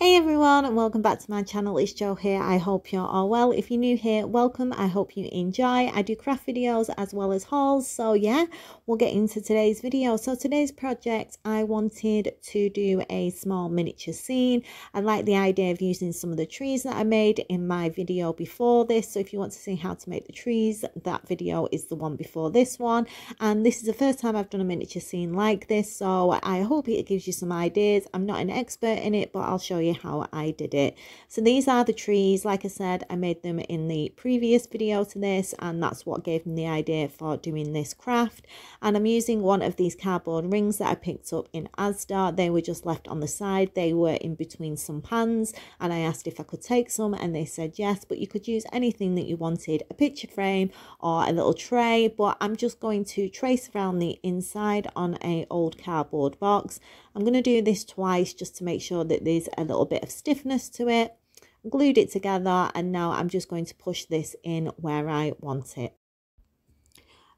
Hey everyone and welcome back to my channel, it's Jo here. I hope you're all well. If you're new here, welcome. I hope you enjoy. I do craft videos as well as hauls. So yeah, we'll get into today's video. So today's project, I wanted to do a small miniature scene. I like the idea of using some of the trees that I made in my video before this. So if you want to see how to make the trees, that video is the one before this one. And this is the first time I've done a miniature scene like this. So I hope it gives you some ideas. I'm not an expert in it, but I'll show you you how I did it. So these are the trees. Like I said, I made them in the previous video to this and that's what gave me the idea for doing this craft. And I'm using one of these cardboard rings that I picked up in Asda. They were just left on the side. They were in between some pans and I asked if I could take some and they said yes, but you could use anything that you wanted, a picture frame or a little tray, but I'm just going to trace around the inside on a old cardboard box. I'm going to do this twice just to make sure that there's a little bit of stiffness to it. Glued it together and now I'm just going to push this in where I want it.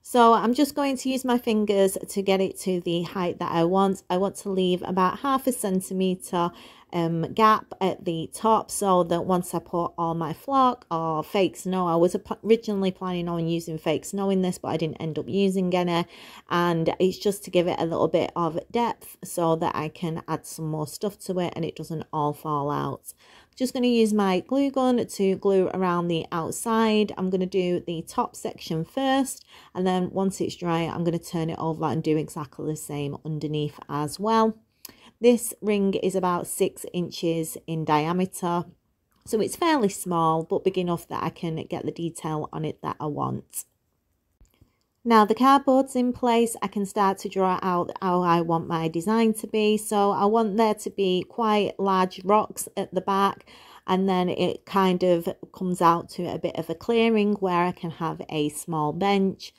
So I'm just going to use my fingers to get it to the height that I want. I want to leave about half a centimetre um, gap at the top so that once I put all my flock or fake snow, I was originally planning on using fake snow in this, but I didn't end up using any. And it's just to give it a little bit of depth so that I can add some more stuff to it and it doesn't all fall out just going to use my glue gun to glue around the outside. I'm going to do the top section first and then once it's dry I'm going to turn it over and do exactly the same underneath as well. This ring is about six inches in diameter. So it's fairly small, but big enough that I can get the detail on it that I want. Now the cardboard's in place, I can start to draw out how I want my design to be. So I want there to be quite large rocks at the back and then it kind of comes out to a bit of a clearing where I can have a small bench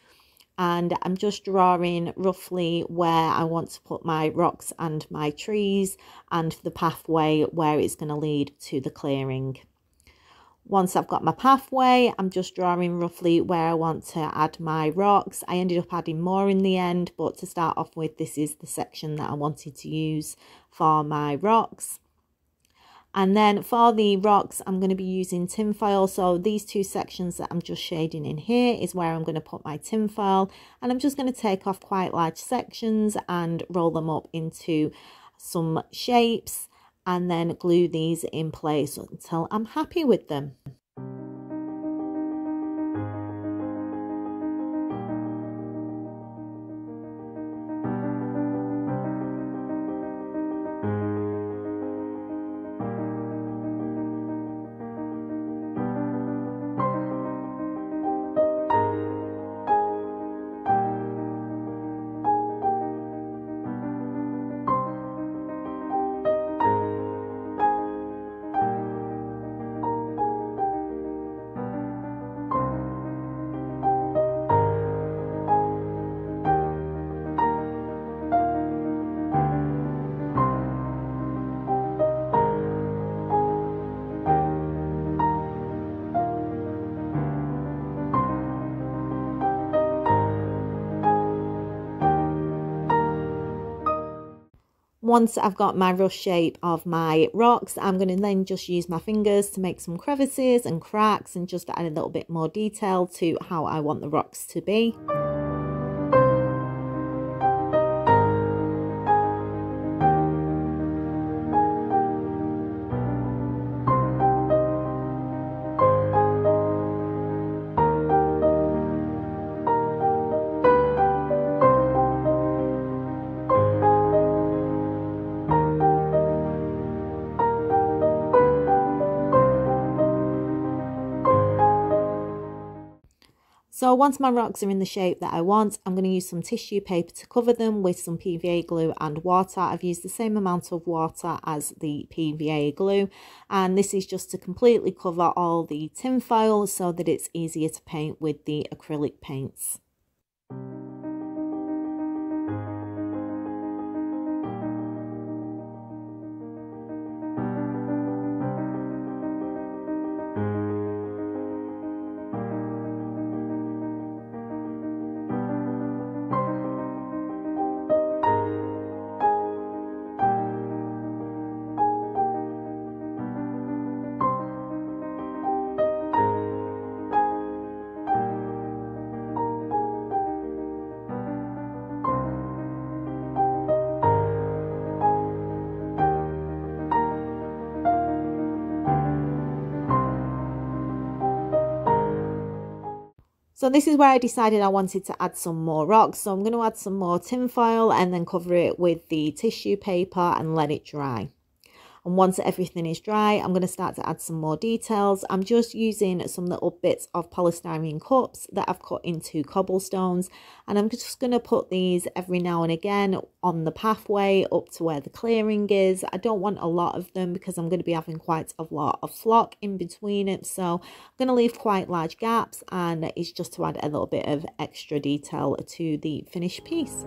and I'm just drawing roughly where I want to put my rocks and my trees and the pathway where it's going to lead to the clearing. Once I've got my pathway, I'm just drawing roughly where I want to add my rocks. I ended up adding more in the end, but to start off with, this is the section that I wanted to use for my rocks. And then for the rocks, I'm going to be using tinfoil. So these two sections that I'm just shading in here is where I'm going to put my tinfoil. And I'm just going to take off quite large sections and roll them up into some shapes and then glue these in place until I'm happy with them. Once I've got my rough shape of my rocks, I'm going to then just use my fingers to make some crevices and cracks and just add a little bit more detail to how I want the rocks to be. So once my rocks are in the shape that I want, I'm going to use some tissue paper to cover them with some PVA glue and water. I've used the same amount of water as the PVA glue. And this is just to completely cover all the tin foil so that it's easier to paint with the acrylic paints. So this is where I decided I wanted to add some more rocks. So I'm going to add some more tin foil and then cover it with the tissue paper and let it dry. And once everything is dry, I'm going to start to add some more details. I'm just using some little bits of polystyrene cups that I've cut into cobblestones. And I'm just going to put these every now and again on the pathway up to where the clearing is. I don't want a lot of them because I'm going to be having quite a lot of flock in between it. So I'm going to leave quite large gaps and it's just to add a little bit of extra detail to the finished piece.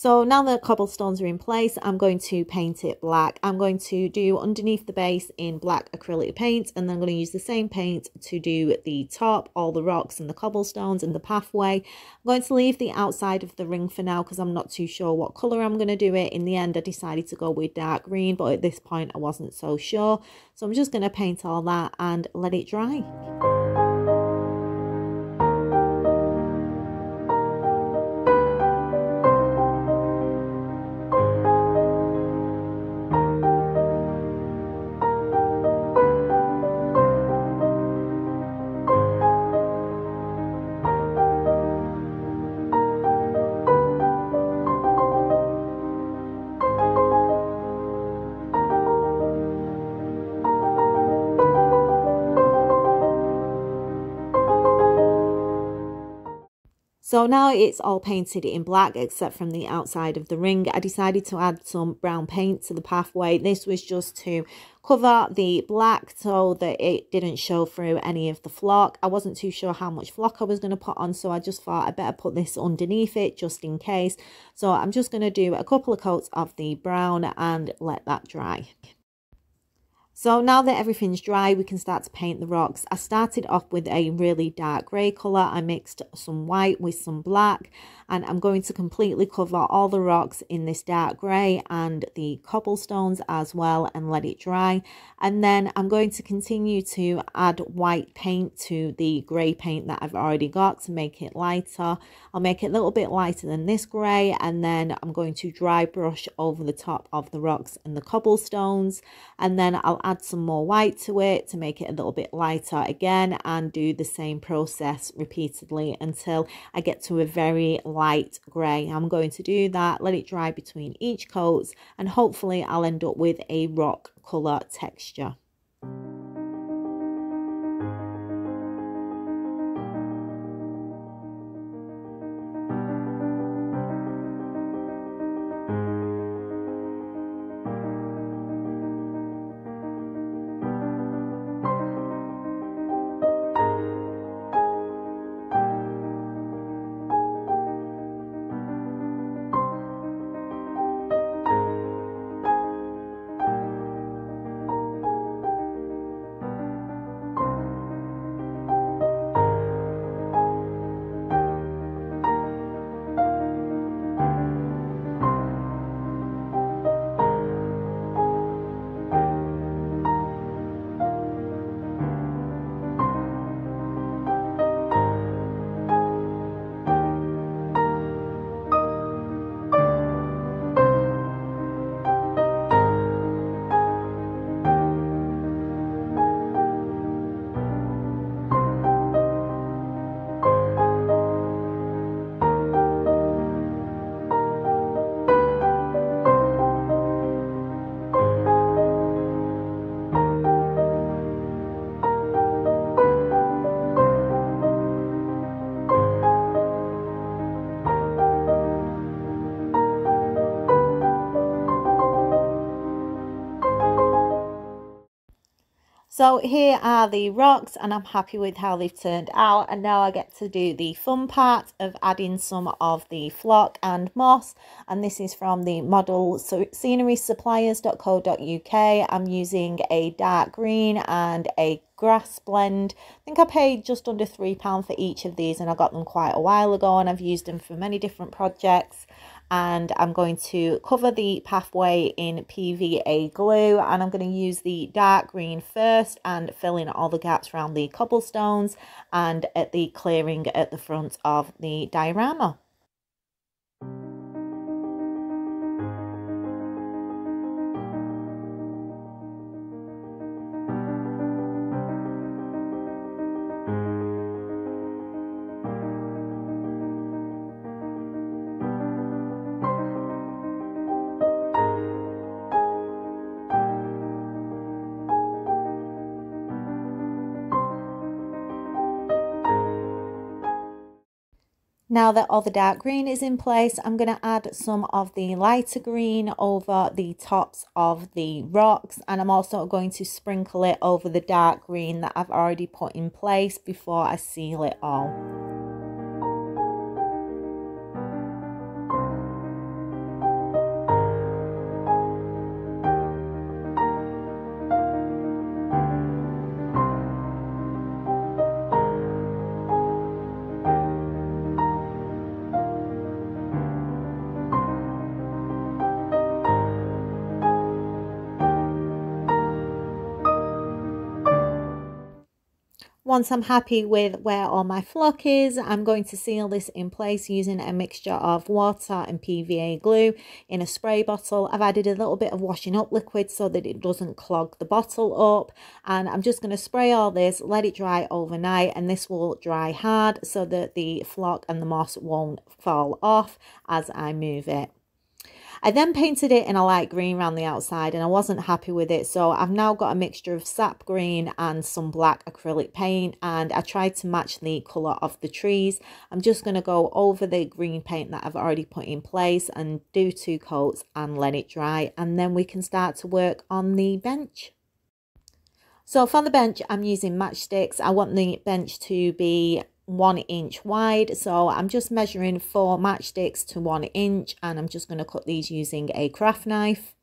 So now the cobblestones are in place, I'm going to paint it black. I'm going to do underneath the base in black acrylic paint and then I'm going to use the same paint to do the top, all the rocks and the cobblestones and the pathway. I'm going to leave the outside of the ring for now because I'm not too sure what colour I'm going to do it. In the end I decided to go with dark green but at this point I wasn't so sure. So I'm just going to paint all that and let it dry. So now it's all painted in black except from the outside of the ring. I decided to add some brown paint to the pathway. This was just to cover the black so that it didn't show through any of the flock. I wasn't too sure how much flock I was going to put on so I just thought I better put this underneath it just in case. So I'm just going to do a couple of coats of the brown and let that dry. So now that everything's dry, we can start to paint the rocks. I started off with a really dark grey colour. I mixed some white with some black and I'm going to completely cover all the rocks in this dark grey and the cobblestones as well and let it dry. And then I'm going to continue to add white paint to the grey paint that I've already got to make it lighter. I'll make it a little bit lighter than this grey and then I'm going to dry brush over the top of the rocks and the cobblestones and then I'll add some more white to it to make it a little bit lighter again and do the same process repeatedly until I get to a very light grey. I'm going to do that, let it dry between each coats and hopefully I'll end up with a rock colour texture. So here are the rocks and I'm happy with how they've turned out and now I get to do the fun part of adding some of the flock and moss and this is from the model scenery suppliers.co.uk. I'm using a dark green and a grass blend. I think I paid just under £3 for each of these and I got them quite a while ago and I've used them for many different projects and I'm going to cover the pathway in PVA glue and I'm going to use the dark green first and fill in all the gaps around the cobblestones and at the clearing at the front of the diorama. Now that all the dark green is in place, I'm going to add some of the lighter green over the tops of the rocks. And I'm also going to sprinkle it over the dark green that I've already put in place before I seal it all. Once I'm happy with where all my flock is, I'm going to seal this in place using a mixture of water and PVA glue in a spray bottle. I've added a little bit of washing up liquid so that it doesn't clog the bottle up. And I'm just going to spray all this, let it dry overnight, and this will dry hard so that the flock and the moss won't fall off as I move it. I then painted it in a light green around the outside and I wasn't happy with it. So I've now got a mixture of sap green and some black acrylic paint and I tried to match the colour of the trees. I'm just going to go over the green paint that I've already put in place and do two coats and let it dry and then we can start to work on the bench. So for the bench, I'm using matchsticks. I want the bench to be one inch wide. So I'm just measuring four matchsticks to one inch and I'm just going to cut these using a craft knife.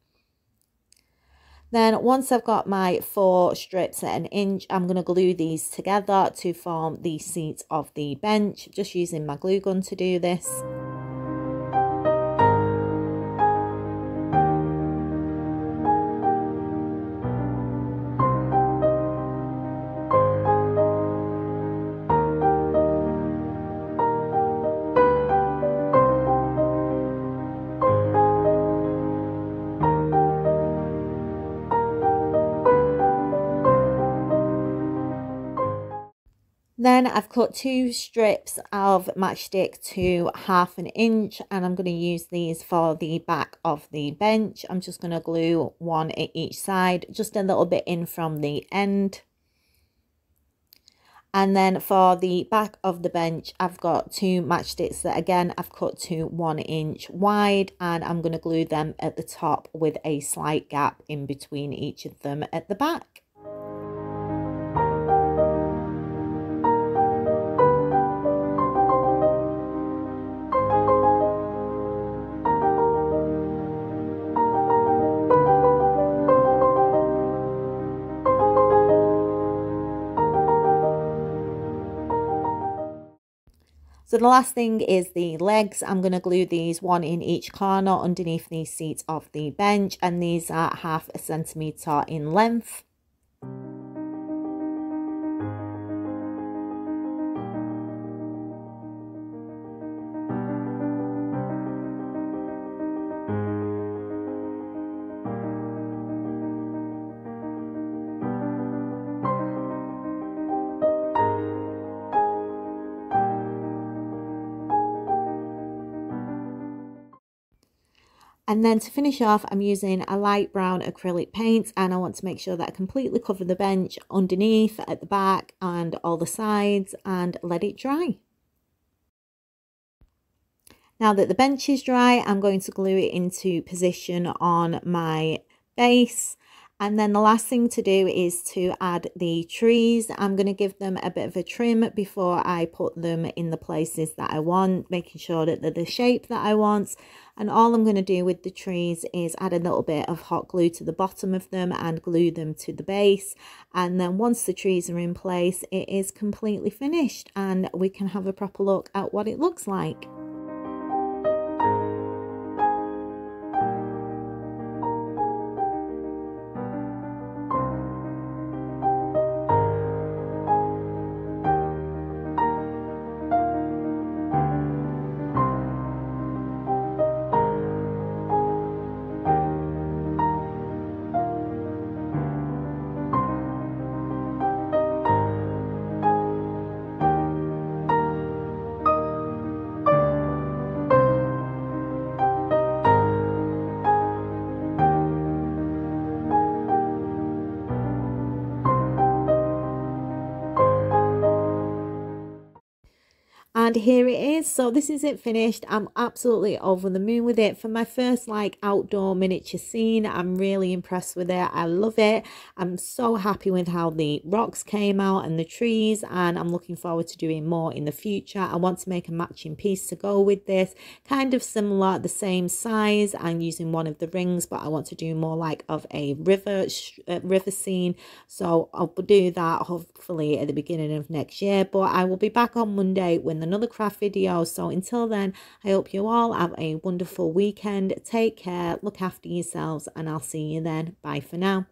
Then once I've got my four strips at an inch I'm going to glue these together to form the seat of the bench. Just using my glue gun to do this Then I've cut two strips of matchstick to half an inch and I'm going to use these for the back of the bench. I'm just going to glue one at each side, just a little bit in from the end. And then for the back of the bench, I've got two matchsticks that again, I've cut to one inch wide and I'm going to glue them at the top with a slight gap in between each of them at the back. The last thing is the legs. I'm going to glue these one in each corner underneath these seats of the bench and these are half a centimetre in length. Then to finish off, I'm using a light brown acrylic paint and I want to make sure that I completely cover the bench underneath, at the back and all the sides and let it dry. Now that the bench is dry, I'm going to glue it into position on my base and then the last thing to do is to add the trees. I'm going to give them a bit of a trim before I put them in the places that I want, making sure that they're the shape that I want. And all I'm going to do with the trees is add a little bit of hot glue to the bottom of them and glue them to the base. And then once the trees are in place, it is completely finished and we can have a proper look at what it looks like. Here it is. So this is it finished. I'm absolutely over the moon with it. For my first like outdoor miniature scene i'm really impressed with it. I love it. I'm so happy with how the rocks came out and the trees and i'm looking forward to doing more in the future. I want to make a matching piece to go with this kind of similar the same size and using one of the rings but i want to do more like of a river uh, river scene. So i'll do that hopefully at the beginning of next year but i will be back on monday with another craft video. So until then i hope you all have a wonderful weekend. Take care look after yourselves and i'll see you then. Bye for now